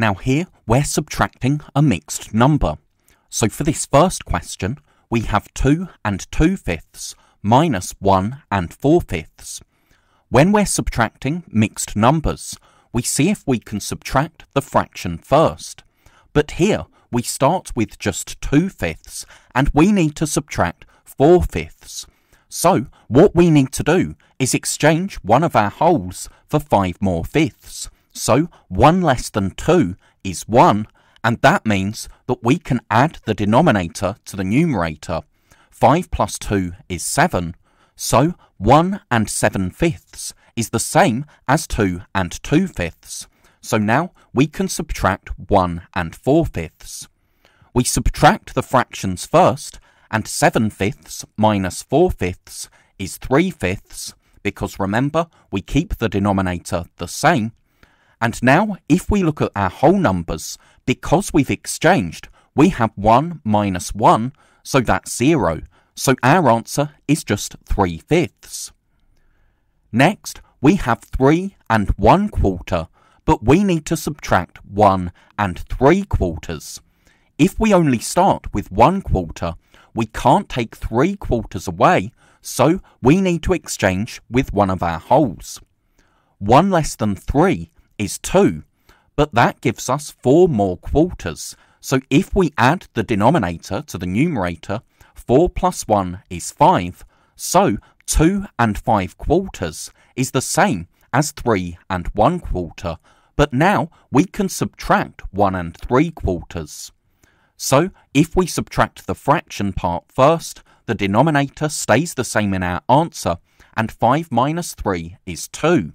Now here we're subtracting a mixed number. So for this first question, we have 2 and 2 fifths minus 1 and 4 fifths. When we're subtracting mixed numbers, we see if we can subtract the fraction first. But here we start with just 2 fifths and we need to subtract 4 fifths. So what we need to do is exchange one of our wholes for 5 more fifths. So 1 less than 2 is 1 and that means that we can add the denominator to the numerator. 5 plus 2 is 7, so 1 and 7 fifths is the same as 2 and 2 fifths. So now we can subtract 1 and 4 fifths. We subtract the fractions first, and 7 fifths minus 4 fifths is 3 fifths, because remember, we keep the denominator the same. And now, if we look at our whole numbers, because we've exchanged, we have 1 minus 1, so that's 0. So our answer is just 3 fifths. Next, we have 3 and 1 quarter, but we need to subtract 1 and 3 quarters. If we only start with 1 quarter, we can't take 3 quarters away, so we need to exchange with one of our wholes. 1 less than 3 is 2, but that gives us 4 more quarters. So if we add the denominator to the numerator, 4 plus 1 is 5. So 2 and 5 quarters is the same as 3 and 1 quarter, but now we can subtract 1 and 3 quarters. So if we subtract the fraction part first, the denominator stays the same in our answer, and 5 minus 3 is 2.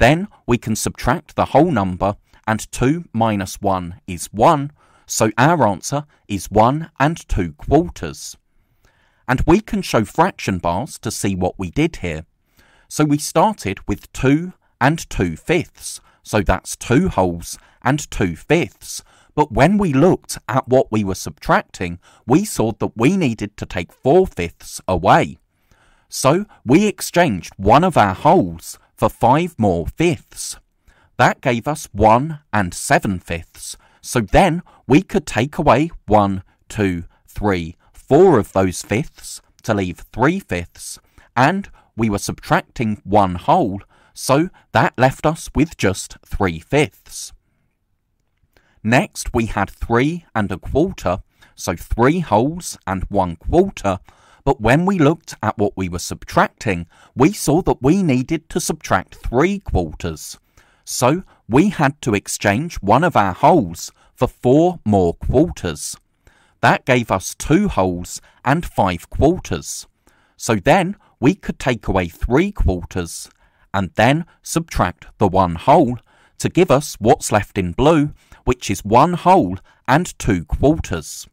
Then we can subtract the whole number, and 2 minus 1 is 1, so our answer is 1 and 2 quarters. And we can show fraction bars to see what we did here. So we started with 2 and 2 fifths, so that's 2 wholes and 2 fifths. But when we looked at what we were subtracting, we saw that we needed to take 4 fifths away. So we exchanged one of our wholes for five more fifths. That gave us one and seven fifths. So then we could take away one, two, three, four of those fifths to leave three fifths, and we were subtracting one whole, so that left us with just three fifths. Next, we had three and a quarter, so three wholes and one quarter, but when we looked at what we were subtracting, we saw that we needed to subtract three quarters. So we had to exchange one of our wholes for four more quarters. That gave us two wholes and five quarters. So then we could take away three quarters and then subtract the one whole to give us what's left in blue, which is one whole and two quarters.